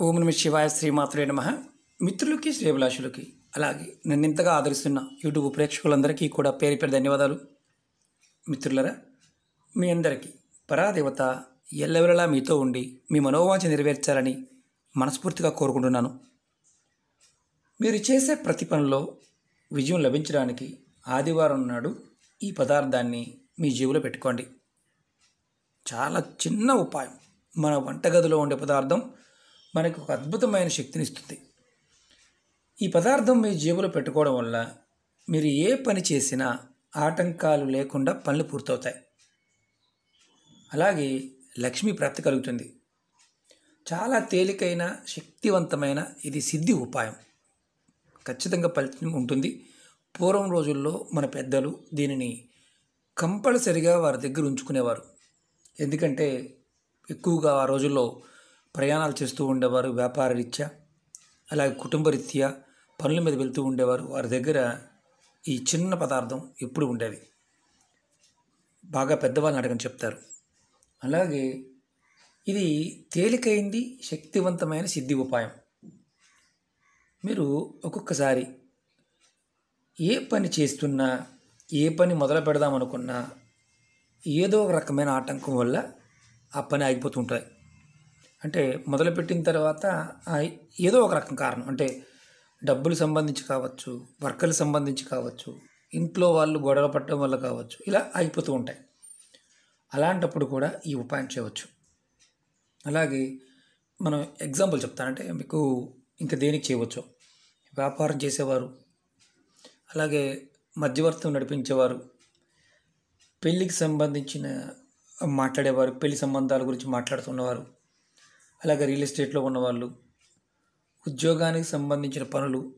ఓం నమ శివాయ శ్రీమాత్రే నమ. మిత్రులకి శ్రేభిలాషులకి అలాగే నన్ను ఇంతగా ఆదరిస్తున్న యూట్యూబ్ ప్రేక్షకులందరికీ కూడా పేరు పేరు ధన్యవాదాలు. మిత్రులరా మీ అందరికీ పరాదేవత ఎల్లవెలలా మీతో ఉండి మీ మనోవాంఛ నెరవేర్చాలని మనస్ఫూర్తిగా కోరుకుంటున్నాను. మీరు చేసే ప్రతి పనిలో విజయం లభించడానికి ఆదివారం నాడు ఈ పదార్థాన్ని మీ జీవులో పెట్టుకోండి. చాలా చిన్న ఉపాయం. మన వంటగదిలో ఉండే పదార్థం మనకు ఒక అద్భుతమైన శక్తిని ఇస్తుంది ఈ పదార్థం మీ జేబులో పెట్టుకోవడం వల్ల మీరు ఏ పని చేసినా ఆటంకాలు లేకుండా పనులు పూర్తవుతాయి. అలాగే లక్ష్మీ ప్రాప్తి కలుగుతుంది. చాలా తేలికైన శక్తివంతమైన ఇది సిద్ధి ఉపాయం. ఖచ్చితంగా ఫలితం ఉంటుంది. పూర్వం రోజుల్లో మన పెద్దలు దీనిని కంపల్సరిగా వారి దగ్గర ఉంచుకునేవారు. ఎందుకంటే ఎక్కువగా ఆ రోజుల్లో ప్రయాణాలు చేస్తూ ఉండేవారు వ్యాపార రీత్యా అలాగే కుటుంబ రీత్యా పనుల మీద వెళ్తూ ఉండేవారు. వారి దగ్గర ఈ చిన్న పదార్థం ఎప్పుడు ఉండేది బాగా పెద్దవాళ్ళని అడగని చెప్తారు. అలాగే ఇది తేలికైంది శక్తివంతమైన సిద్ధి ఉపాయం. మీరు ఒక్కొక్కసారి ఏ పని చేస్తున్నా ఏ పని మొదలు పెడదాం అనుకున్నా ఏదో ఒక రకమైన ఆటంకం వల్ల ఆ పని ఆగిపోతుంటాయి అంటే మొదలుపెట్టిన తర్వాత ఏదో ఒక రకం కారణం. అంటే డబ్బులు సంబంధించి కావచ్చు వర్కర్లు సంబంధించి కావచ్చు ఇంట్లో వాళ్ళు గొడవ పట్టడం వల్ల కావచ్చు ఇలా అయిపోతూ ఉంటాయి. అలాంటప్పుడు కూడా ఈ ఉపాయం చేయవచ్చు. అలాగే మనం ఎగ్జాంపుల్ చెప్తానంటే మీకు ఇంకా దేనికి చేయవచ్చు. వ్యాపారం చేసేవారు అలాగే మధ్యవర్తం నడిపించేవారు పెళ్ళికి సంబంధించిన మాట్లాడేవారు పెళ్ళి సంబంధాల గురించి మాట్లాడుతున్నవారు అలాగే రియల్ ఎస్టేట్లో ఉన్నవాళ్ళు ఉద్యోగానికి సంబంధించిన పనులు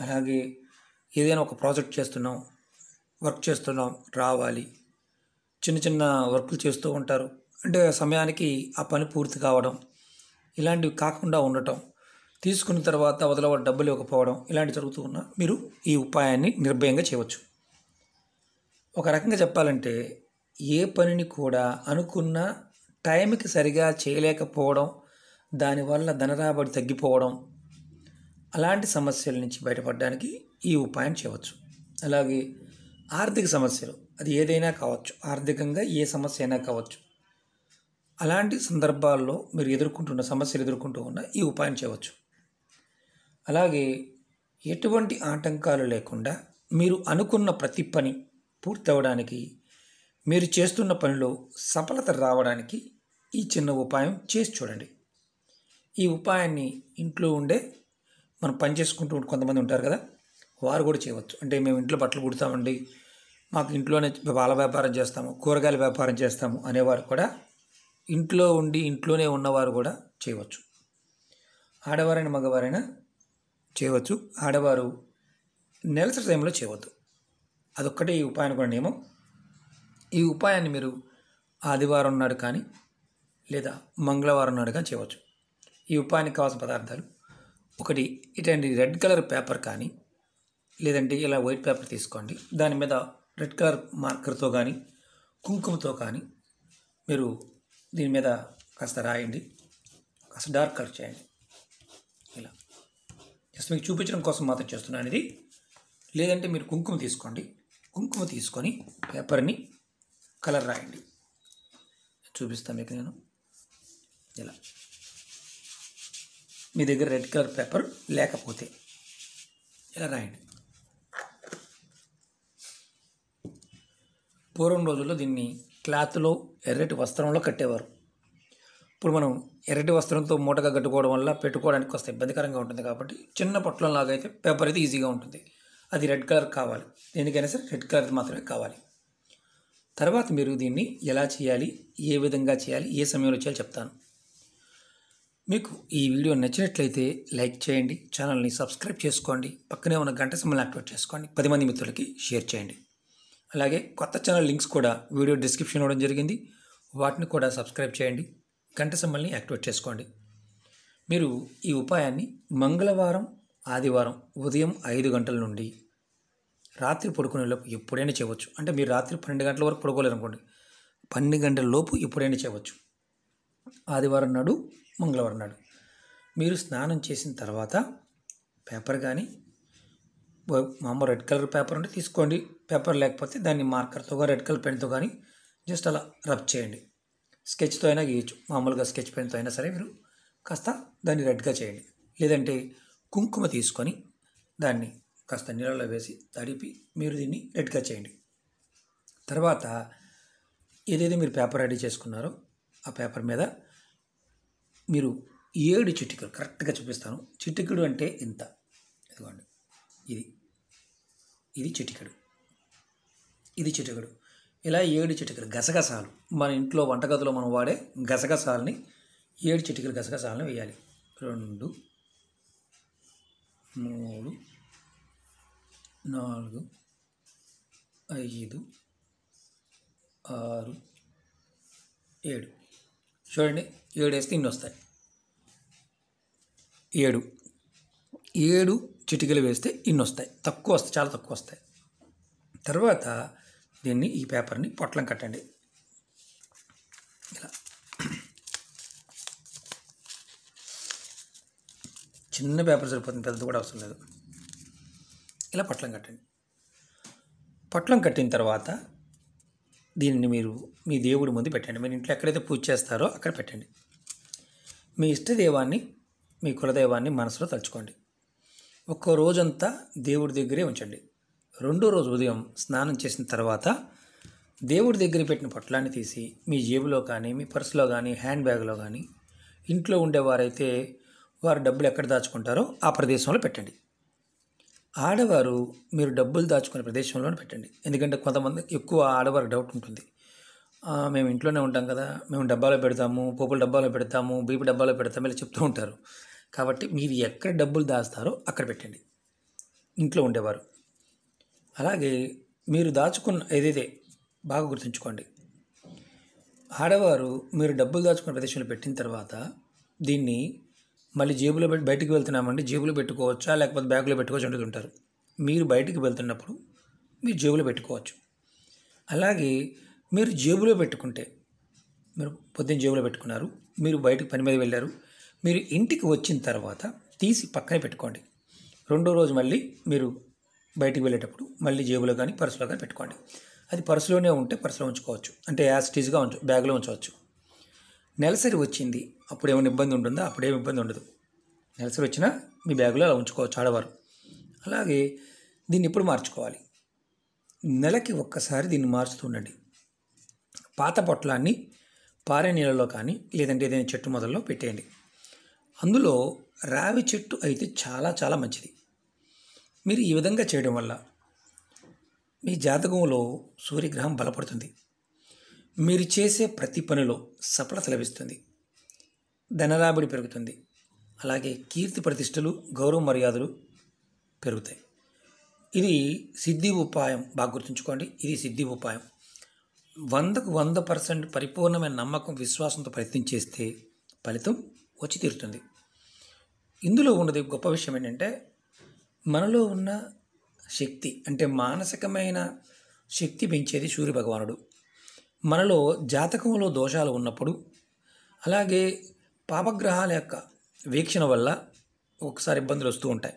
అలాగే ఏదైనా ఒక ప్రాజెక్ట్ చేస్తున్నాం వర్క్ చేస్తున్నాం రావాలి. చిన్న చిన్న వర్కులు చేస్తూ ఉంటారు. అంటే సమయానికి ఆ పని పూర్తి కావడం ఇలాంటివి కాకుండా ఉండటం తీసుకున్న తర్వాత వదలవ డబ్బులు ఇవ్వకపోవడం ఇలాంటివి జరుగుతూ ఉన్న మీరు ఈ ఉపాయాన్ని నిర్భయంగా చేయవచ్చు. ఒక రకంగా చెప్పాలంటే ఏ పనిని కూడా అనుకున్న టైంకి సరిగా చేయలేకపోవడం దానివల్ల ధనరాబడి తగ్గిపోవడం అలాంటి సమస్యల నుంచి బయటపడడానికి ఈ ఉపాయం చేయవచ్చు. అలాగే ఆర్థిక సమస్యలు అది ఏదైనా కావచ్చు ఆర్థికంగా ఏ సమస్య అయినా కావచ్చు. అలాంటి సందర్భాల్లో మీరు ఎదుర్కొంటున్న సమస్యలు ఎదుర్కొంటూ ఉన్న ఈ ఉపాయం చేయవచ్చు. అలాగే ఎటువంటి ఆటంకాలు లేకుండా మీరు అనుకున్న ప్రతి పని పూర్తవడానికి మీరు చేస్తున్న పనిలో సఫలత రావడానికి ఈ చిన్న ఉపాయం చేసి చూడండి. ఈ ఉపాయాన్ని ఇంట్లో ఉండే మనం పని చేసుకుంటూ కొంతమంది ఉంటారు కదా వారు కూడా చేయవచ్చు. అంటే మేము ఇంట్లో బట్టలు కుడతామండి మాకు ఇంట్లోనే పాల వ్యాపారం చేస్తాము కూరగాయల వ్యాపారం చేస్తాము అనేవారు కూడా ఇంట్లో ఉండి ఇంట్లోనే ఉన్నవారు కూడా చేయవచ్చు. ఆడవారైన మగవారైనా చేయవచ్చు. ఆడవారు నెలసరి టైంలో చేయవద్దు. అదొక్కటే ఈ ఉపాయాన్ని కూడా నియమం. ఈ ఉపాయాన్ని మీరు ఆదివారం నాడు కానీ లేదా మంగళవారం నాడు కానీ చేయవచ్చు. ఈ ఉపాయానికి కావాల్సిన పదార్థాలు. ఒకటి ఇటువంటి రెడ్ కలర్ పేపర్ కానీ లేదంటే ఇలా వైట్ పేపర్ తీసుకోండి. దాని మీద రెడ్ కలర్ మార్కర్తో కానీ కుంకుమతో కానీ మీరు దీని మీద కాస్త రాయండి. కాస్త డార్క్ కలర్ చేయండి. ఇలా. జస్ట్ మీకు చూపించడం కోసం మాత్రం చేస్తున్నాను ఇది. లేదంటే మీరు కుంకుమ తీసుకోండి. కుంకుమ తీసుకొని పేపర్ని కలర్ రాయండి. చూపిస్తాను మీకు నేను. ఇలా. మీ దగ్గర రెడ్ కలర్ పేపర్ లేకపోతే ఇలా రాయండి. పూర్వం రోజుల్లో దీన్ని క్లాత్లో ఎర్రటి వస్త్రంలో కట్టేవారు. ఇప్పుడు మనం ఎర్రటి వస్త్రంతో మూటగా కట్టుకోవడం వల్ల పెట్టుకోవడానికి కొంత ఇబ్బందికరంగా ఉంటుంది కాబట్టి చిన్న పొట్లంలాగా అయితే పేపర్ అయితే ఈజీగా ఉంటుంది. అది రెడ్ కలర్ కావాలి. దేనికైనా సరే రెడ్ కలర్ మాత్రమే కావాలి. తర్వాత మీరు దీన్ని ఎలా చేయాలి? ఏ విధంగా చేయాలి? ఏ సమయంలో చేయాలి? చెప్తాను. మీకు ఈ వీడియో నచ్చినట్లయితే లైక్ చేయండి ఛానల్ని సబ్స్క్రైబ్ చేసుకోండి పక్కనే ఉన్న గంట సింబల్ని యాక్టివేట్ చేసుకోండి పది మంది మిత్రులకి షేర్ చేయండి. అలాగే కొత్త ఛానల్ లింక్స్ కూడా వీడియో డిస్క్రిప్షన్ ఇవ్వడం జరిగింది వాటిని కూడా సబ్స్క్రైబ్ చేయండి గంట సింబల్ని యాక్టివేట్ చేసుకోండి. మీరు ఈ ఉపాయాన్ని మంగళవారం ఆదివారం ఉదయం ఐదు గంటల నుండి రాత్రి పడుకునే లోపు ఎప్పుడైనా చేయవచ్చు. అంటే మీరు రాత్రి పన్నెండు గంటల వరకు పడుకోలేరు అనుకోండి పన్నెండు గంటల లోపు ఎప్పుడైనా చేయవచ్చు. ఆదివారం నాడు మంగళవారం నాడు. మీరు స్నానం చేసిన తర్వాత పేపర్ కానీ మామూలు రెడ్ కలర్ పేపర్ ఉంటే తీసుకోండి. పేపర్ లేకపోతే దాన్ని మార్కర్తో కానీ రెడ్ కలర్ పెన్తో కానీ జస్ట్ అలా రబ్ చేయండి. స్కెచ్తో అయినా గీయచ్చు. మామూలుగా స్కెచ్ పెన్తో అయినా సరే మీరు కాస్త దాన్ని రెడ్గా చేయండి. లేదంటే కుంకుమ తీసుకొని దాన్ని కాస్త నీళ్ళలో వేసి తడిపి మీరు దీన్ని రెడ్గా చేయండి. తర్వాత ఏదైతే మీరు పేపర్ రెడీ చేసుకున్నారో ఆ పేపర్ మీద మీరు ఏడు చిటికలు కరెక్ట్గా చూపిస్తాను. చిటికెడు అంటే ఇంత. ఇదిగోండి. ఇది. ఇది చిటికెడు. ఇది చిటికెడు. ఇలా ఏడు చిటికలు గసగసాలు. మన ఇంట్లో వంటగదిలో మనం వాడే గసగసాలని ఏడు చిటికలు గసగసాలని వేయాలి. రెండు మూడు నాలుగు ఐదు ఆరు ఏడు. చూడండి ఏడు వేస్తే ఇన్ని వస్తాయి. ఏడు. ఏడు చిటికలు వేస్తే ఇన్ని వస్తాయి. తక్కువ వస్తాయి చాలా తక్కువ వస్తాయి. తర్వాత దీన్ని ఈ పేపర్ని పొట్లం కట్టండి. ఇలా. చిన్న పేపర్ సరిపోతుంది పెద్దది కూడా అవసరం లేదు. ఇలా పొట్లం కట్టండి. పొట్లం కట్టిన తర్వాత దీనిని మీరు మీ దేవుడి ముందు పెట్టండి. మీరు ఇంట్లో ఎక్కడైతే పూజ చేస్తారో అక్కడ పెట్టండి. మీ ఇష్టదైవాన్ని మీ కులదైవాన్ని మనసులో తలుచుకోండి. ఒక్క రోజంతా దేవుడి దగ్గరే ఉంచండి. రెండో రోజు ఉదయం స్నానం చేసిన తర్వాత దేవుడి దగ్గర పెట్టిన పొట్లాన్ని తీసి మీ జేబులో కానీ మీ పర్సులో కానీ హ్యాండ్ బ్యాగ్లో కానీ ఇంట్లో ఉండేవారైతే వారు డబ్బులు ఎక్కడ దాచుకుంటారో ఆ ప్రదేశంలో పెట్టండి. ఆడవారు మీరు డబ్బులు దాచుకునే ప్రదేశంలోనే పెట్టండి. ఎందుకంటే కొంతమంది ఎక్కువ ఆడవారికి డౌట్ ఉంటుంది. మేము ఇంట్లోనే ఉంటాం కదా మేము డబ్బాలో పెడతాము పోపుల డబ్బాలో పెడతాము బీపీ డబ్బాలో పెడతాము ఇలా చెప్తూ ఉంటారు. కాబట్టి మీరు ఎక్కడ డబ్బులు దాస్తారో అక్కడ పెట్టండి. ఇంట్లో ఉండేవారు. అలాగే మీరు దాచుకున్న ఏదైతే బాగా గుర్తుంచుకోండి. ఆడవారు మీరు డబ్బులు దాచుకున్న ప్రదేశంలో పెట్టిన తర్వాత దీన్ని మళ్ళీ జేబులో పెట్టి బయటికి వెళ్తున్నామంటే జేబులో పెట్టుకోవచ్చా? లేకపోతే బ్యాగులో పెట్టుకోవచ్చు అంటుంటారు మీరు బయటికి వెళ్తున్నప్పుడు మీరు జేబులో పెట్టుకోవచ్చు. అలాగే మీరు జేబులో పెట్టుకుంటే మీరు పొద్దున్న జేబులో పెట్టుకున్నారు మీరు బయటకు పని మీద వెళ్ళారు మీరు ఇంటికి వచ్చిన తర్వాత తీసి పక్కనే పెట్టుకోండి. రెండో రోజు మళ్ళీ మీరు బయటికి వెళ్ళేటప్పుడు మళ్ళీ జేబులో కానీ పర్సులో కానీ పెట్టుకోండి. అది పర్సులోనే ఉంటే పర్సులో ఉంచుకోవచ్చు. అంటే యాజ్ టీజ్గా ఉంచు బ్యాగ్లో ఉంచవచ్చు. నెలసరి వచ్చింది అప్పుడు ఏమైనా ఇబ్బంది ఉంటుందా? అప్పుడేమి ఇబ్బంది ఉండదు. నెలసరి వచ్చినా మీ బ్యాగులో అలా ఉంచుకోవచ్చు ఆడవారు. అలాగే దీన్ని ఎప్పుడు మార్చుకోవాలి? నెలకి ఒక్కసారి దీన్ని మార్చుతూ ఉండండి. పాత పొట్లాన్ని పారే నీళ్ళలో కానీ లేదంటే ఏదైనా చెట్టు మొదల్లో పెట్టేయండి. అందులో రావి చెట్టు అయితే చాలా చాలా మంచిది. మీరు ఈ విధంగా చేయడం వల్ల మీ జాతకంలో సూర్యగ్రహం బలపడుతుంది. మీరు చేసే ప్రతి పనిలో సఫలత లభిస్తుంది. ధనరాబడి పెరుగుతుంది. అలాగే కీర్తి ప్రతిష్టలు గౌరవ మర్యాదలు పెరుగుతాయి. ఇది సిద్ధి ఉపాయం. బాగా గుర్తుంచుకోండి ఇది సిద్ధి ఉపాయం. వందకు వంద పర్సెంట్ పరిపూర్ణమైన నమ్మకం విశ్వాసంతో ప్రయత్నం చేస్తే ఫలితం వచ్చి తీరుతుంది. ఇందులో ఉన్నది గొప్ప విషయం ఏంటంటే మనలో ఉన్న శక్తి అంటే మానసికమైన శక్తి పెంచేది సూర్య భగవానుడు. మనలో జాతకంలో దోషాలు ఉన్నప్పుడు అలాగే పాపగ్రహాల యొక్క వీక్షణ వల్ల ఒకసారి ఇబ్బందులు వస్తూ ఉంటాయి.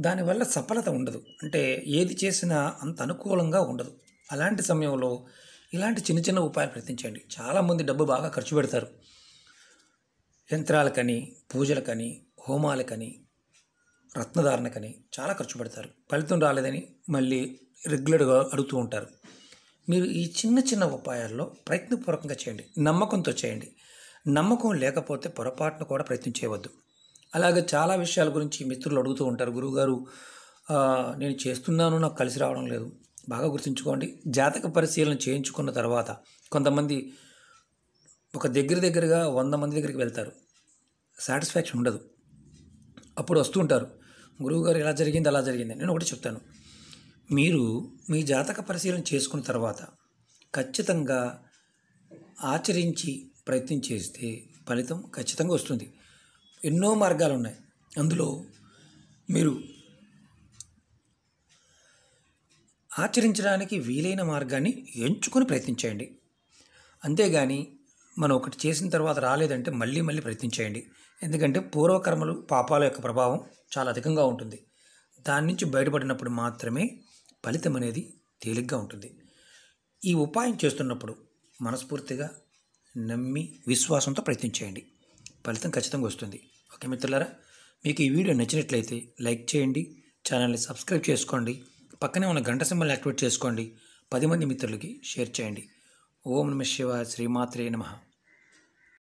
దానివల్ల సఫలత ఉండదు. అంటే ఏది చేసినా అంత అనుకూలంగా ఉండదు. అలాంటి సమయంలో ఇలాంటి చిన్న చిన్న ఉపాయాలు ప్రయత్నించండి. చాలామంది డబ్బు బాగా ఖర్చు పెడతారు. యంత్రాలకని పూజలకని హోమాలకని రత్నధారణకని చాలా ఖర్చు పెడతారు. ఫలితం రాలేదని మళ్ళీ రెగ్యులర్గా అడుగుతూ ఉంటారు. మీరు ఈ చిన్న చిన్న ఉపాయాల్లో ప్రయత్నపూర్వకంగా చేయండి. నమ్మకంతో చేయండి. నమ్మకం లేకపోతే పొరపాటును కూడా ప్రయత్నం చేయవద్దు. అలాగే చాలా విషయాల గురించి మిత్రులు అడుగుతూ ఉంటారు. గురువుగారు నేను చేస్తున్నాను నాకు కలిసి రావడం లేదు. బాగా గుర్తుంచుకోండి. జాతక పరిశీలన చేయించుకున్న తర్వాత కొంతమంది ఒక దగ్గర దగ్గరగా వంద మంది దగ్గరికి వెళ్తారు. సాటిస్ఫాక్షన్ ఉండదు. అప్పుడు వస్తుంటారు గురువుగారు ఇలా జరిగింది అలా జరిగింది. నేను ఒకటి చెప్తాను. మీరు మీ జాతక పరిశీలన చేసుకున్న తర్వాత ఖచ్చితంగా ఆచరించి ప్రయత్నం చేస్తే ఫలితం ఖచ్చితంగా వస్తుంది. ఎన్నో మార్గాలు ఉన్నాయి అందులో మీరు ఆచరించడానికి వీలైన మార్గాన్ని ఎంచుకొని ప్రయత్నించేయండి అంతేగాని మనం ఒకటి చేసిన తర్వాత రాలేదంటే మళ్ళీ మళ్ళీ ప్రయత్నించేయండి ఎందుకంటే పూర్వకర్మలు పాపాల యొక్క ప్రభావం చాలా అధికంగా ఉంటుంది. దాని నుంచి బయటపడినప్పుడు మాత్రమే ఫలితం అనేది తేలిగ్గా ఉంటుంది. ఈ ఉపాయం చేస్తున్నప్పుడు మనస్ఫూర్తిగా నమ్మి విశ్వాసంతో ప్రయత్నించేయండి ఫలితం ఖచ్చితంగా వస్తుంది. ఓకే మిత్రులారా? మీకు ఈ వీడియో నచ్చినట్లయితే లైక్ చేయండి ఛానల్ని సబ్స్క్రైబ్ చేసుకోండి పక్కనే ఉన్న గంట సింబల్ యాక్టివేట్ చేసుకోండి పది మంది మిత్రులకి షేర్ చేయండి. ఓం నమ శివ శ్రీమాత్రే నమః.